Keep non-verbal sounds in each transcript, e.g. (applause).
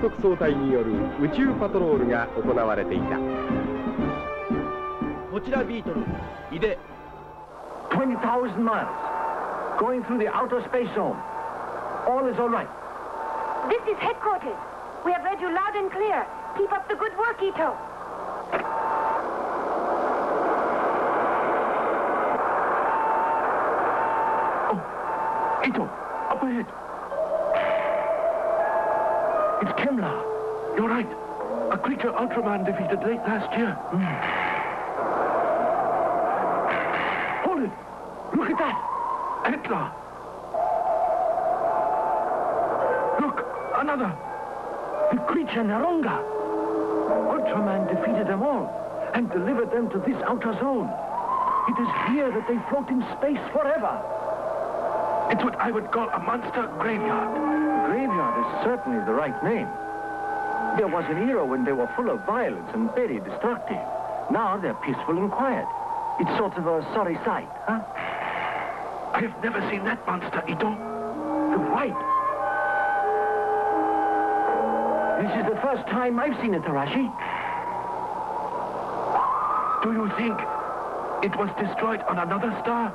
特捜隊による宇宙パトロールが行われていたこちらビートル井出20,000 miles. Going through the outer space zone. All is all right. This is headquarters. We have read you loud and clear. Keep up the good work, Ito. Ito, up ahead. It's Kemlar. You're right. A creature Ultraman defeated late last year. (sighs) Hold it. Look at that. Atla. Look, another. The creature Neronga. Ultraman defeated them all and delivered them to this outer zone. It is here that they float in space forever. It's what I would call a monster graveyard. Graveyard is certainly the right name. There was an era when they were full of violence and very destructive. Now they're peaceful and quiet. It's sort of a sorry sight, huh? I have never seen that monster, Ito. The white. This is the first time I've seen it, Arashi. Do you think it was destroyed on another star?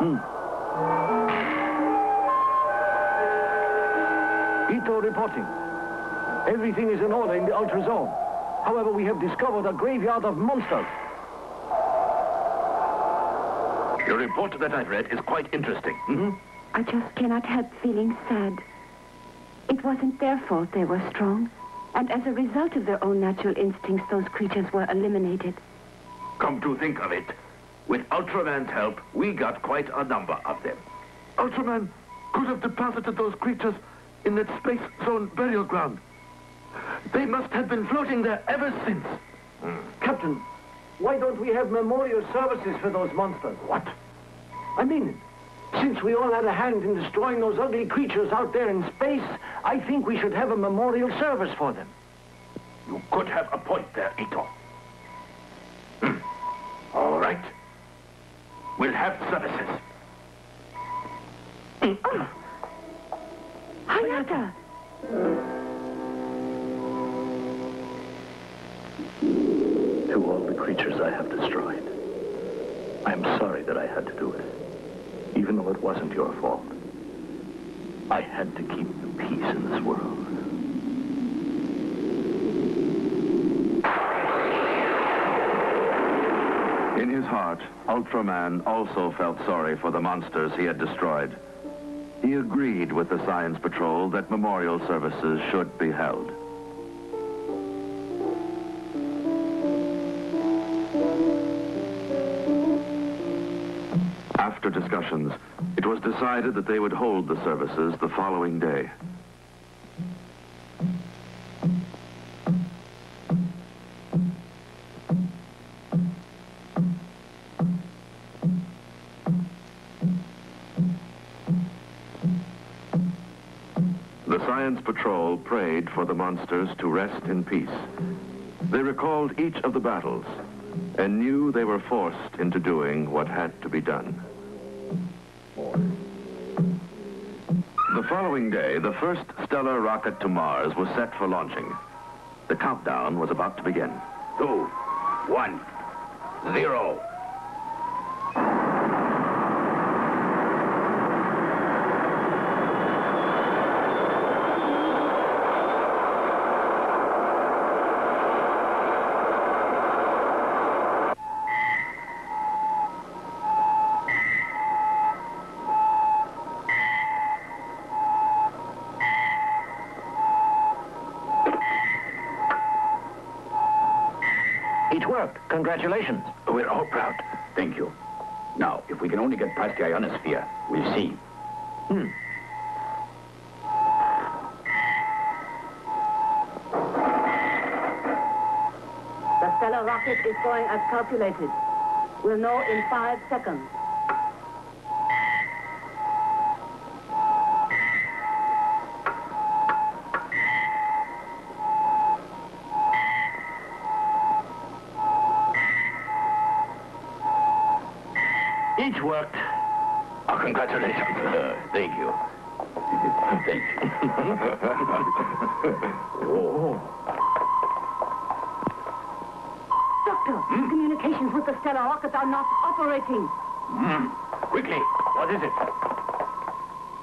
Hmm. Ito reporting. Everything is in order in the Ultra Zone. However, we have discovered a graveyard of monsters. Your report that I've read is quite interesting. Mm-hmm. I just cannot help feeling sad. It wasn't their fault they were strong. And as a result of their own natural instincts, those creatures were eliminated. Come to think of it, with Ultraman's help, we got quite a number of them. Ultraman could have deposited those creatures in that space zone burial ground. They must have been floating there ever since. Captain, why don't we have memorial services for those monsters? What? I mean it. Since we all had a hand in destroying those ugly creatures out there in space, I think we should have a memorial service for them. You could have a point there, Ito. Hmm. All right. We'll have services. Oh! Hayata! To all the creatures I have destroyed, I am sorry that I had to do it. Even though it wasn't your fault. I had to keep the peace in this world. In his heart, Ultraman also felt sorry for the monsters he had destroyed. He agreed with the Science Patrol that memorial services should be held. After discussions, it was decided that they would hold the services the following day. Patrol prayed for the monsters to rest in peace. They recalled each of the battles and knew they were forced into doing what had to be done. The following day, the first stellar rocket to Mars was set for launching. The countdown was about to begin. Two, one, zero. Congratulations. We're all proud. Thank you. Now, if we can only get past the ionosphere, we'll see. Hmm. The stellar rocket is going as calculated. We'll know in five seconds. Worked. Oh, congratulations. Uh, thank you. (laughs) Thank you. (laughs) oh. Doctor, communications with the stellar rocket are not operating. Mm. Quickly, what is it?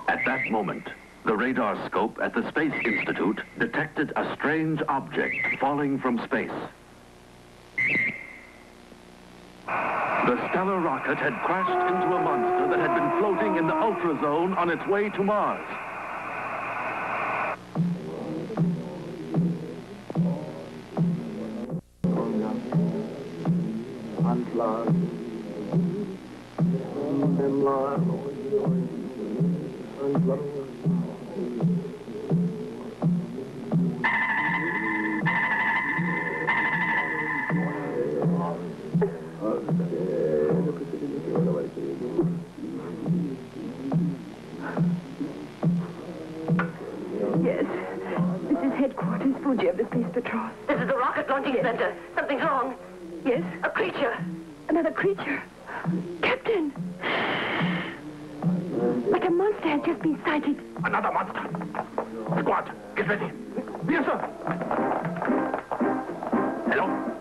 At that moment, the radar scope at the Space Institute detected a strange object falling from space. The stellar rocket had crashed into a monster that had been floating in the ultra zone on its way to Mars. Yes. Captain! Like a monster has just been sighted. Another monster. Squad, get ready. Yes, sir. Hello?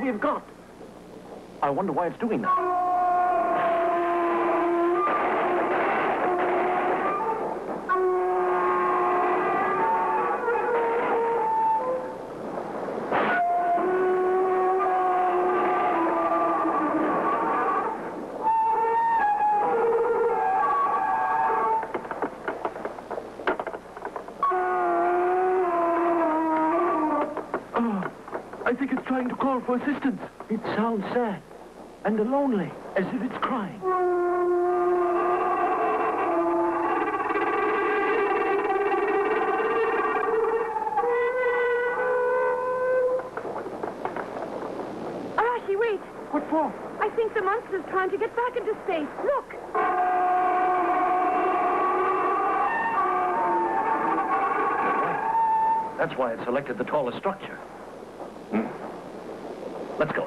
We've got. I wonder why it's doing that. For assistance. It sounds sad and lonely, as if it's crying. Arashi, wait. What for? I think the monster's trying to get back into space. Look. That's why it selected the tallest structure. Let's go.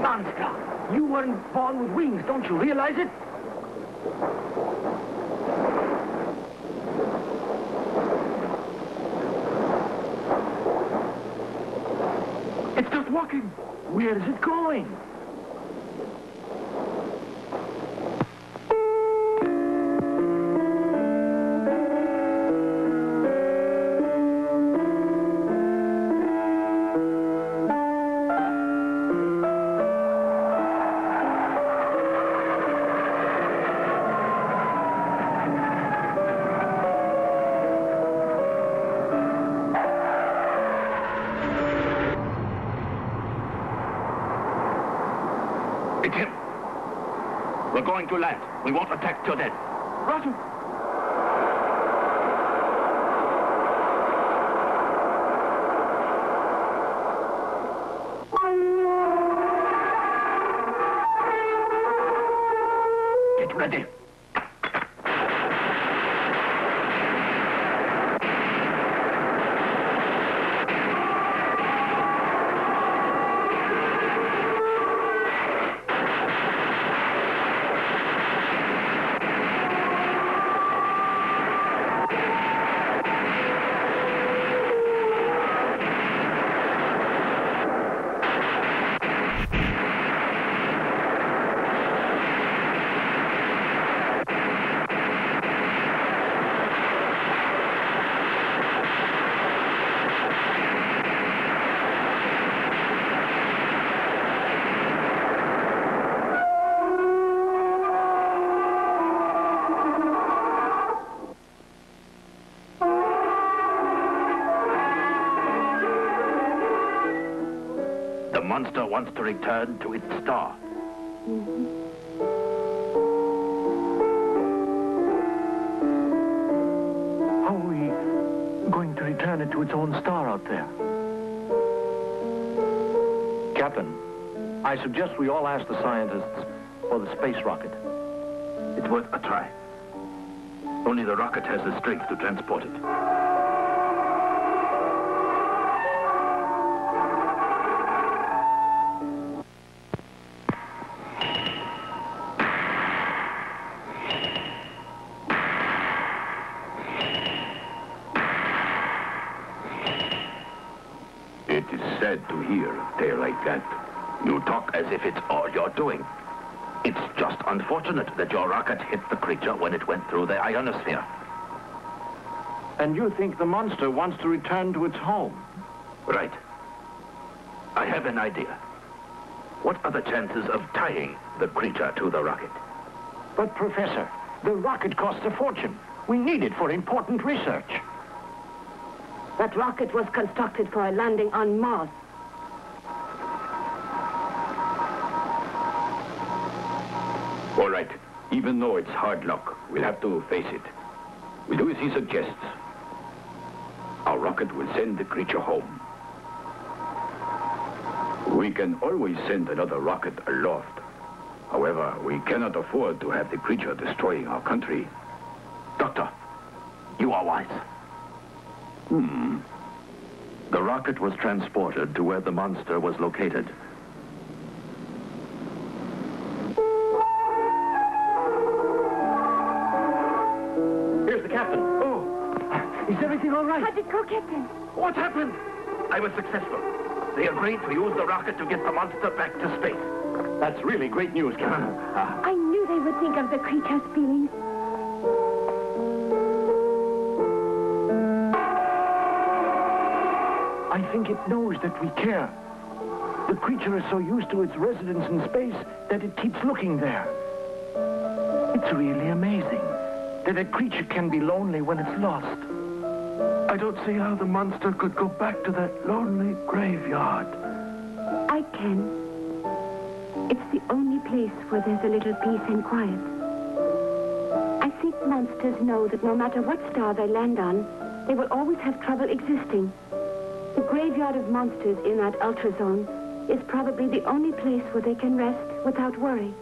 Monster, you weren't born with wings, don't you realize it? It's just walking. Where is it going? To land. We won't attack till then. Monster wants to return to its star. How are we going to return it to its own star out there? Captain, I suggest we all ask the scientists for the space rocket. It's worth a try. Only the rocket has the strength to transport it. It is sad to hear a tale like that. You talk as if it's all you're doing. It's just unfortunate that your rocket hit the creature when it went through the ionosphere. And you think the monster wants to return to its home? Right. I have an idea. What are the chances of tying the creature to the rocket? But, Professor, the rocket costs a fortune. We need it for important research. That rocket was constructed for a landing on Mars. Right. Even though it's hard luck, we'll have to face it. We'll do as he suggests. Our rocket will send the creature home. We can always send another rocket aloft. However, we cannot afford to have the creature destroying our country. Doctor, you are wise. Hmm. The rocket was transported to where the monster was located. How did it go, Captain? What happened? I was successful. They agreed to use the rocket to get the monster back to space. That's really great news, Captain. (laughs) I knew they would think of the creature's feelings. I think it knows that we care. The creature is so used to its residence in space that it keeps looking there. It's really amazing that a creature can be lonely when it's lost. I don't see how the monster could go back to that lonely graveyard. I can. It's the only place where there's a little peace and quiet. I think monsters know that no matter what star they land on, they will always have trouble existing. The graveyard of monsters in that ultra zone is probably the only place where they can rest without worry.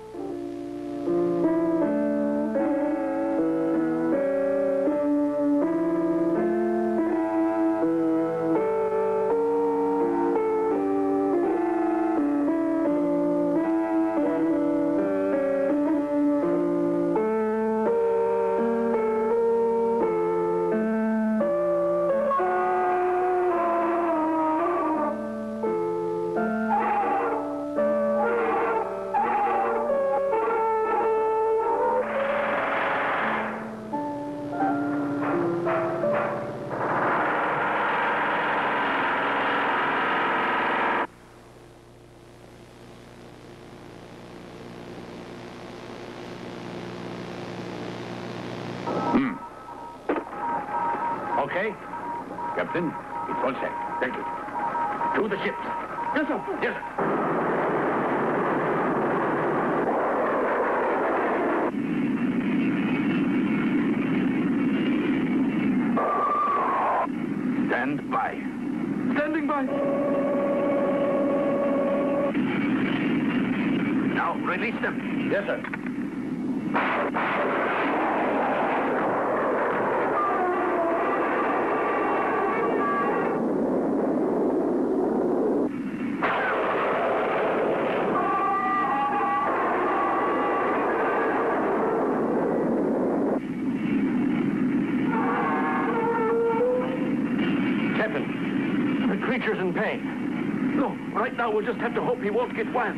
Thank you. To the ships. Yes, sir. Yes, sir. Stand by. Standing by. Now, release them. Yes, sir. Right now we'll just have to hope he won't get wild.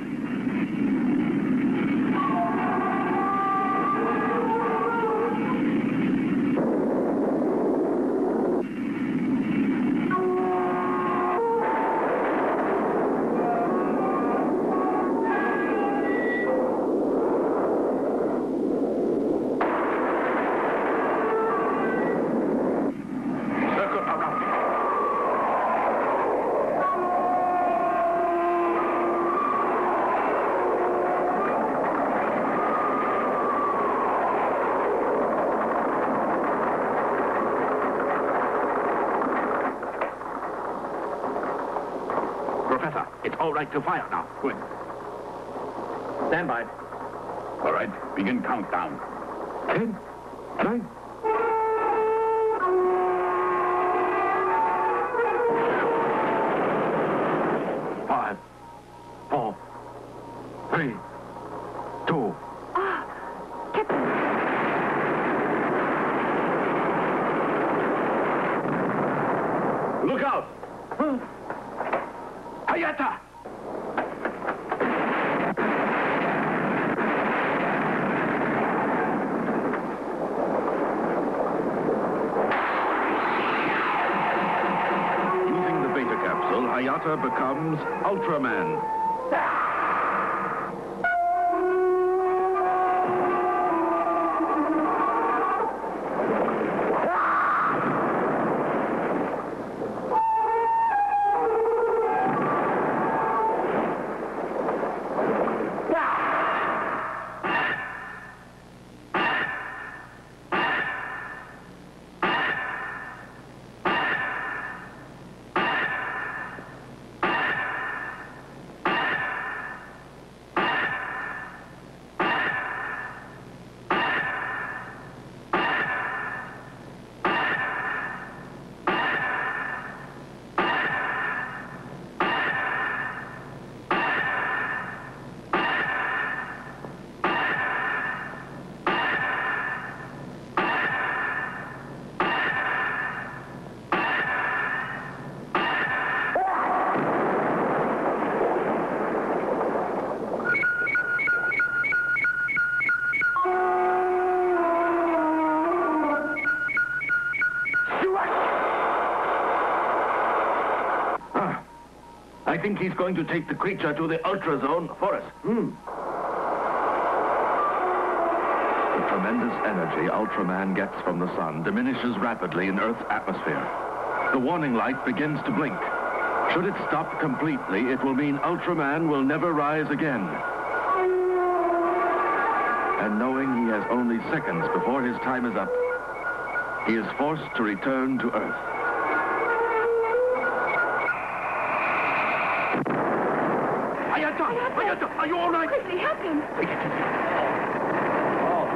Right to fire now. Good. Stand by. All right, begin countdown. Ten, nine, I think he's going to take the creature to the ultra zone for us. Hmm. The tremendous energy Ultraman gets from the sun diminishes rapidly in Earth's atmosphere. The warning light begins to blink. Should it stop completely, it will mean Ultraman will never rise again. and knowing he has only seconds before his time is up, he is forced to return to Earth. Hayata! Hayata! Are you all right? Quickly, help him. Oh, oh, oh.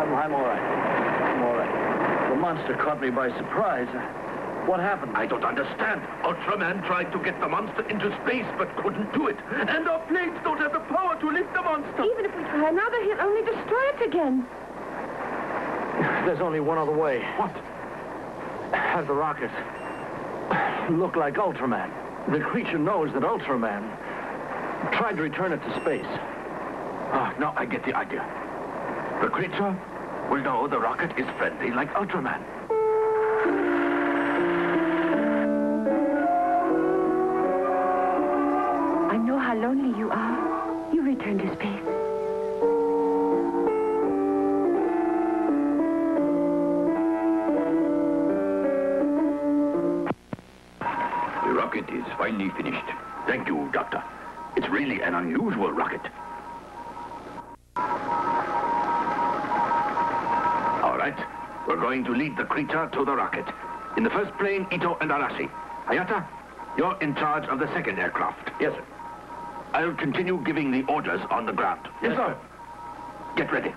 I'm, I'm all right. I'm all right. The monster caught me by surprise. What happened? I don't understand. Ultraman tried to get the monster into space, but couldn't do it. And our planes don't have the power to lift the monster. Even if we try another, he'll only destroy it again. There's only one other way. What? Have the rocket look like Ultraman. The creature knows that Ultraman tried to return it to space. Ah, now I get the idea. The creature will know the rocket is friendly like Ultraman. Going to lead the creature to the rocket. In the first plane, Ito and Arashi. Hayata, you're in charge of the second aircraft. Yes, sir. I'll continue giving the orders on the ground. Yes, sir. Get ready.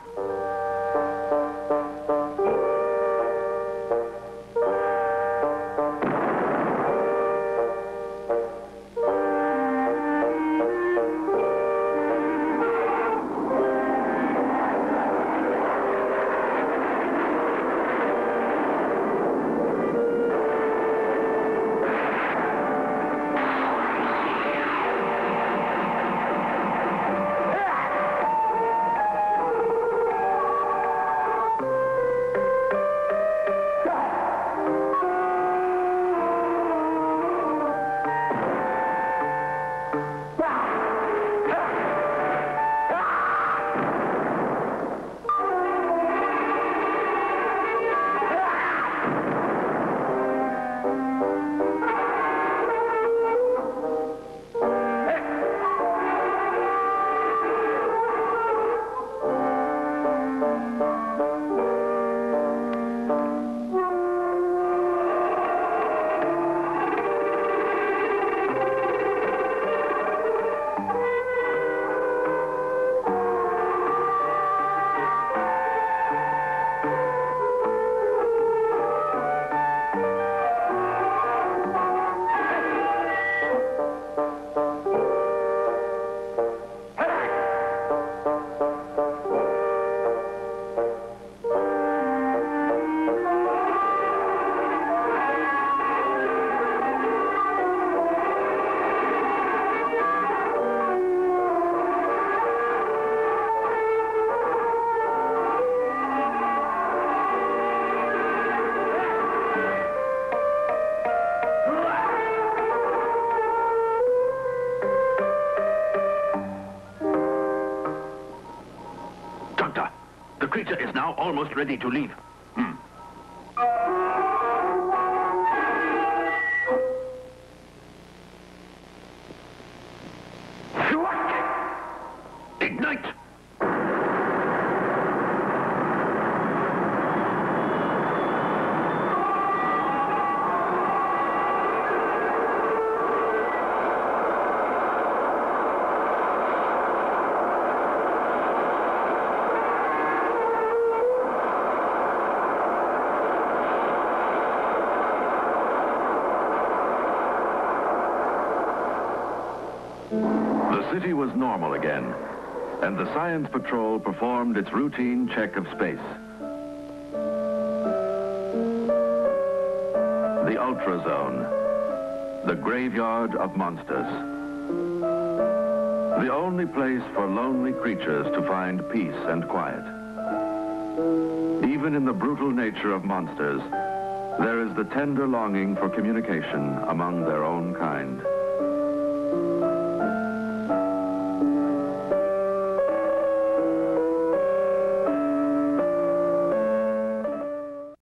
Almost ready to leave. City was normal again, and the Science Patrol performed its routine check of space. The Ultra Zone, the graveyard of monsters. The only place for lonely creatures to find peace and quiet. Even in the brutal nature of monsters, there is the tender longing for communication among their own kind.